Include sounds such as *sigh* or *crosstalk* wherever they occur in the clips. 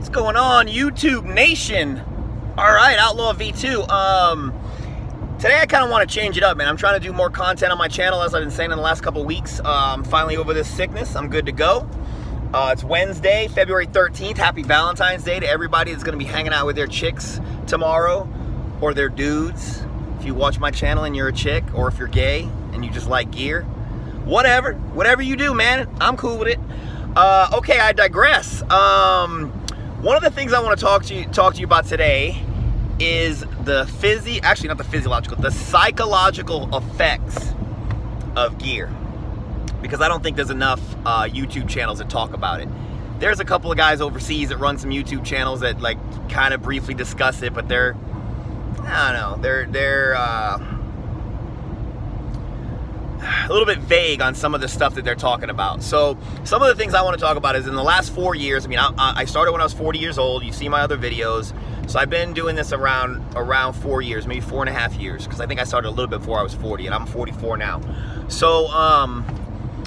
What's going on, YouTube Nation? All right, Outlaw V2. Um, today I kind of want to change it up, man. I'm trying to do more content on my channel, as I've been saying in the last couple weeks. Um, finally over this sickness. I'm good to go. Uh, it's Wednesday, February 13th. Happy Valentine's Day to everybody that's going to be hanging out with their chicks tomorrow or their dudes. If you watch my channel and you're a chick, or if you're gay and you just like gear, whatever, whatever you do, man, I'm cool with it. Uh, okay, I digress. Um, one of the things I want to talk to you talk to you about today is the physi actually not the physiological, the psychological effects of gear. Because I don't think there's enough uh, YouTube channels that talk about it. There's a couple of guys overseas that run some YouTube channels that like kind of briefly discuss it, but they're I don't know, they're they're uh, a little bit vague on some of the stuff that they're talking about. So some of the things I want to talk about is in the last four years. I mean, I, I started when I was 40 years old. You see my other videos. So I've been doing this around around four years, maybe four and a half years, because I think I started a little bit before I was 40, and I'm 44 now. So um,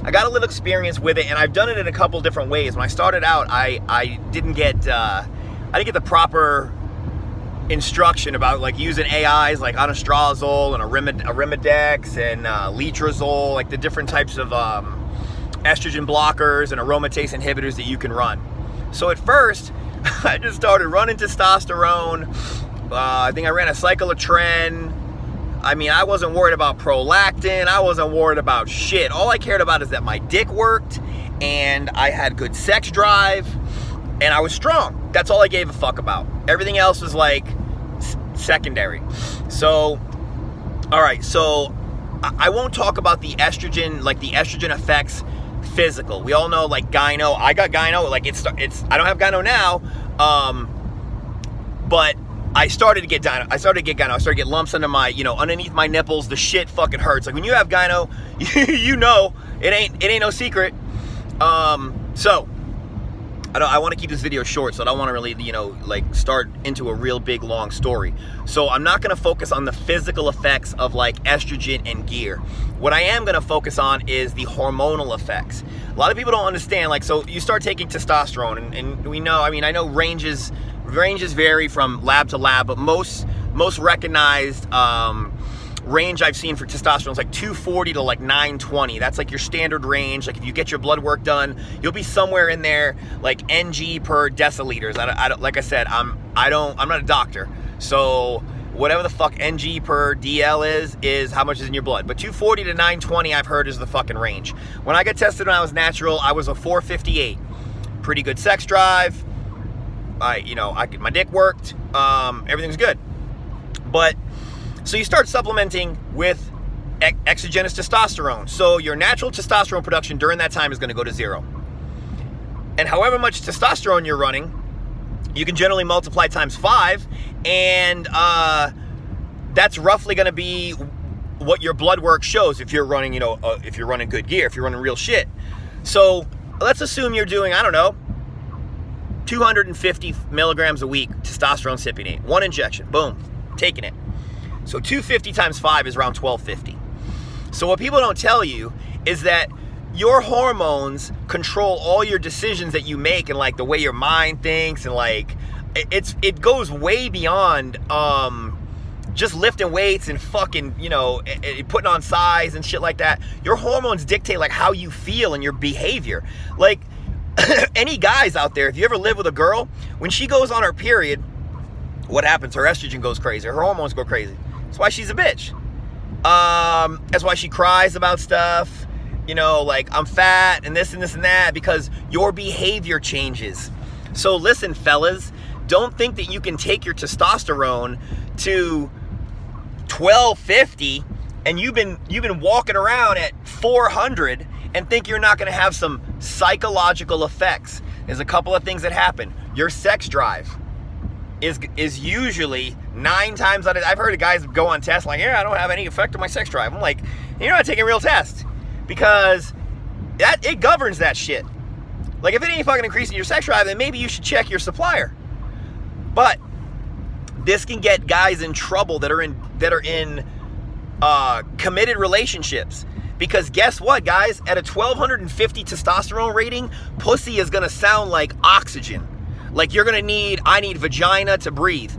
I got a little experience with it, and I've done it in a couple different ways. When I started out, I I didn't get uh, I didn't get the proper instruction about like using AIs like anastrozole and arimidex and uh, letrozole, like the different types of um, estrogen blockers and aromatase inhibitors that you can run. So at first, *laughs* I just started running testosterone. Uh, I think I ran a cycle of cyclotren. I mean, I wasn't worried about prolactin. I wasn't worried about shit. All I cared about is that my dick worked and I had good sex drive and I was strong. That's all I gave a fuck about. Everything else was like secondary. So, all right, so I won't talk about the estrogen, like the estrogen effects physical. We all know like gyno. I got gyno. Like it's it's. I don't have gyno now, um, but I started to get gyno. I started to get gyno. I started to get lumps under my, you know, underneath my nipples. The shit fucking hurts. Like when you have gyno, *laughs* you know it ain't it ain't no secret. Um, so I don't I want to keep this video short, so I don't want to really, you know, like start into a real big long story. So I'm not going to focus on the physical effects of like estrogen and gear. What I am going to focus on is the hormonal effects. A lot of people don't understand like so you start taking testosterone and, and we know, I mean, I know ranges ranges vary from lab to lab, but most most recognized um, range I've seen for testosterone is like 240 to like 920. That's like your standard range. Like if you get your blood work done, you'll be somewhere in there like ng per deciliters. I, I, like I said, I'm I don't I'm not a doctor, so whatever the fuck ng per dl is is how much is in your blood. But 240 to 920 I've heard is the fucking range. When I got tested when I was natural, I was a 458. Pretty good sex drive. I you know I my dick worked. Um, everything's good, but so you start supplementing with exogenous testosterone. So your natural testosterone production during that time is going to go to zero. And however much testosterone you're running, you can generally multiply times five, and uh, that's roughly going to be what your blood work shows if you're running, you know, uh, if you're running good gear, if you're running real shit. So let's assume you're doing, I don't know, 250 milligrams a week testosterone cypionate, one injection, boom, taking it. So 250 times 5 is around 1250. So what people don't tell you is that your hormones control all your decisions that you make and like the way your mind thinks and like it's it goes way beyond um just lifting weights and fucking, you know, putting on size and shit like that. Your hormones dictate like how you feel and your behavior. Like *coughs* any guys out there, if you ever live with a girl, when she goes on her period, what happens? Her estrogen goes crazy, her hormones go crazy. That's why she's a bitch. Um, that's why she cries about stuff. You know, like I'm fat and this and this and that because your behavior changes. So listen, fellas, don't think that you can take your testosterone to 1250 and you've been you've been walking around at 400 and think you're not going to have some psychological effects. There's a couple of things that happen. Your sex drive is is usually nine times out of I've heard of guys go on tests like, yeah, I don't have any effect on my sex drive. I'm like, you're not taking a real tests because that it governs that shit. Like if it ain't fucking increasing your sex drive, then maybe you should check your supplier. But this can get guys in trouble that are in that are in uh, committed relationships. Because guess what, guys? At a 1250 testosterone rating, pussy is gonna sound like oxygen. Like you're gonna need, I need vagina to breathe.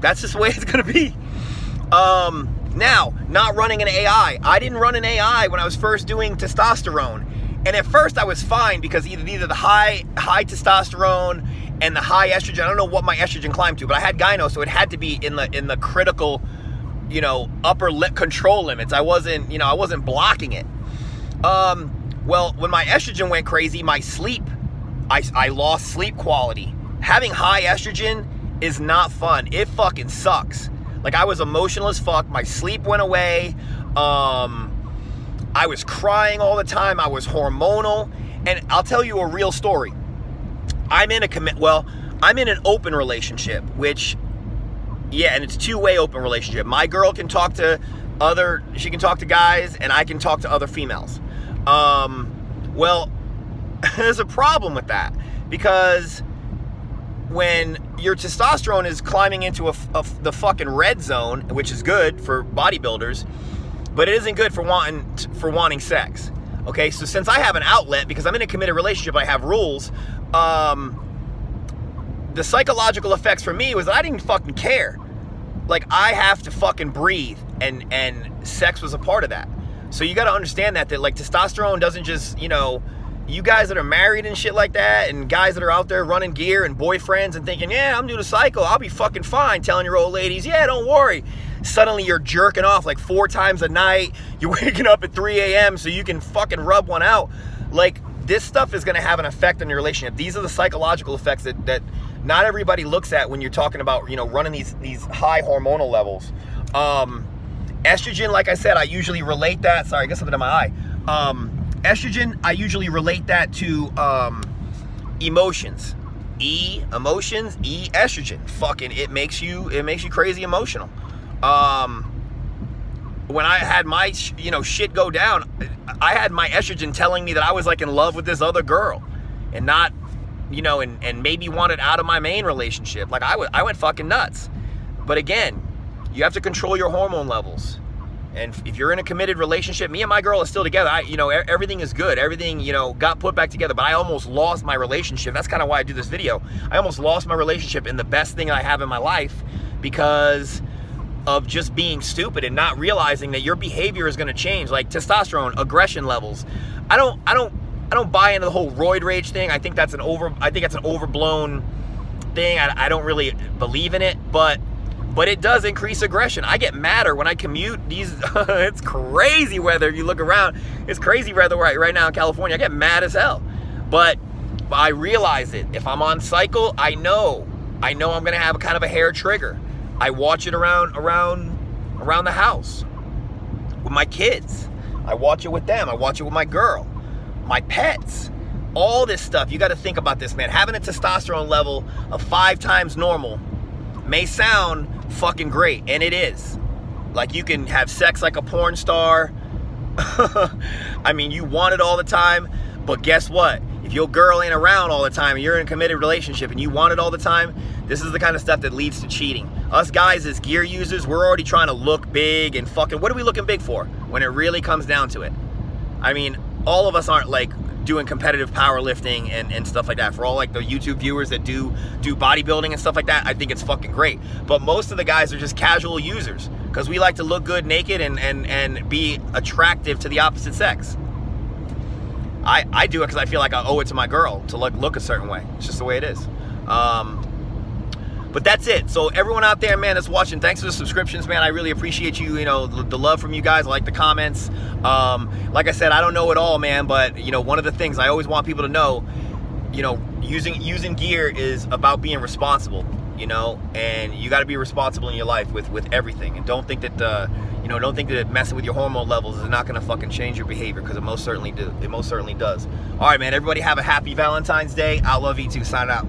That's just the way *laughs* it's gonna be. Um, now, not running an AI. I didn't run an AI when I was first doing testosterone. And at first I was fine because either either the high high testosterone and the high estrogen, I don't know what my estrogen climbed to, but I had gyno, so it had to be in the in the critical, you know, upper lip control limits. I wasn't, you know, I wasn't blocking it. Um, well, when my estrogen went crazy, my sleep, I, I lost sleep quality. Having high estrogen is not fun. It fucking sucks. Like I was emotional as fuck. My sleep went away. Um, I was crying all the time. I was hormonal. And I'll tell you a real story. I'm in a commit, well, I'm in an open relationship, which, yeah, and it's two-way open relationship. My girl can talk to other, she can talk to guys, and I can talk to other females. Um, well, *laughs* there's a problem with that because when your testosterone is climbing into a, a, the fucking red zone, which is good for bodybuilders, but it isn't good for wanting for wanting sex. Okay, so since I have an outlet because I'm in a committed relationship, I have rules. Um, the psychological effects for me was I didn't fucking care. Like I have to fucking breathe, and and sex was a part of that. So you got to understand that that like testosterone doesn't just you know you guys that are married and shit like that, and guys that are out there running gear and boyfriends and thinking, yeah, I'm due to cycle, I'll be fucking fine, telling your old ladies, yeah, don't worry. Suddenly you're jerking off like four times a night. *laughs* You're waking up at 3 a.m. so you can fucking rub one out. Like, this stuff is gonna have an effect on your relationship. These are the psychological effects that, that not everybody looks at when you're talking about, you know, running these, these high hormonal levels. Um, estrogen, like I said, I usually relate that. Sorry, I got something in my eye. Um, estrogen, I usually relate that to um, emotions. E emotions, E estrogen. Fucking, it makes you it makes you crazy emotional. Um, when I had my you know shit go down, I had my estrogen telling me that I was like in love with this other girl, and not you know and and maybe wanted out of my main relationship. Like I, was I went fucking nuts. But again, you have to control your hormone levels. And if you're in a committed relationship, me and my girl are still together. I, you know, everything is good. Everything, you know, got put back together. But I almost lost my relationship. That's kind of why I do this video. I almost lost my relationship in the best thing I have in my life because of just being stupid and not realizing that your behavior is going to change. Like testosterone, aggression levels. I don't, I don't, I don't buy into the whole roid rage thing. I think that's an over, I think that's an overblown thing. I, I don't really believe in it, but but it does increase aggression. I get madder when I commute. These *laughs* it's crazy weather. If you look around, it's crazy weather right right now in California. I get mad as hell. But, I realize it. If I'm on cycle, I know. I know I'm gonna have a kind of a hair trigger. I watch it around around around the house with my kids. I watch it with them. I watch it with my girl, my pets. All this stuff. You got to think about this, man. Having a testosterone level of five times normal may sound fucking great, and it is. Like you can have sex like a porn star. *laughs* I mean, you want it all the time, but guess what? If your girl ain't around all the time and you're in a committed relationship and you want it all the time, this is the kind of stuff that leads to cheating. Us guys as gear users, we're already trying to look big and fucking, what are we looking big for when it really comes down to it? I mean, all of us aren't like doing competitive powerlifting and, and stuff like that. For all like the YouTube viewers that do do bodybuilding and stuff like that, I think it's fucking great. But most of the guys are just casual users because we like to look good naked and, and, and be attractive to the opposite sex. I, I do it because I feel like I owe it to my girl to look, look a certain way. It's just the way it is. Um, but that's it. So everyone out there, man, that's watching, thanks for the subscriptions, man. I really appreciate you, you know, the love from you guys. I like the comments. Um, like I said, I don't know it all, man, but, you know, one of the things I always want people to know, you know, using using gear is about being responsible, you know, and you got to be responsible in your life with, with everything. And don't think that, uh, you know, don't think that messing with your hormone levels is not going to fucking change your behavior because it most certainly do. It most certainly does. All right, man, everybody have a happy Valentine's Day. I love you too. Sign out.